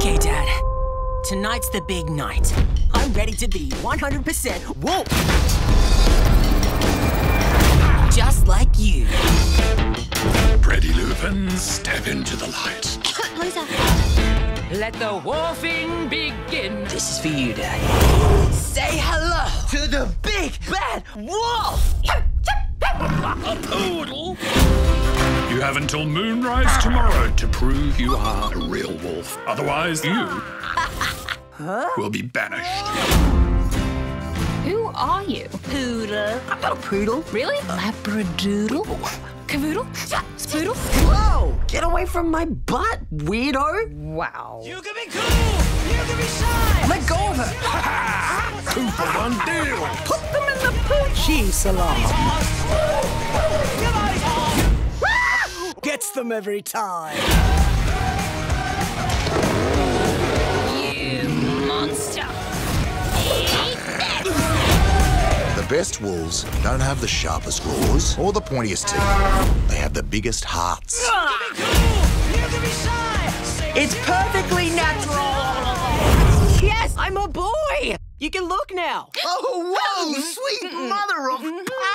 Okay, Dad. Tonight's the big night. I'm ready to be 100% wolf. Just like you. Freddy Lupin, step into the light. Lisa. Let the wolfing begin. This is for you, Dad. Say hello to the big bad wolf. Have until moonrise tomorrow to prove you are a real wolf. Otherwise, you will be banished. Who are you? Poodle. I'm not a poodle. Really? Labradoodle. Oh, Cavoodle? Spoodle? Whoa! Get away from my butt, weirdo! Wow. You can be cool! You can be shy! Let go of her! Two for one deal. Put them in the Poochie salon! Gets them every time! You monster. The best wolves don't have the sharpest claws or the pointiest teeth. They have the biggest hearts. It's perfectly natural! Yes, I'm a boy! You can look now! Oh, whoa! Sweet mother of... Mm-hmm.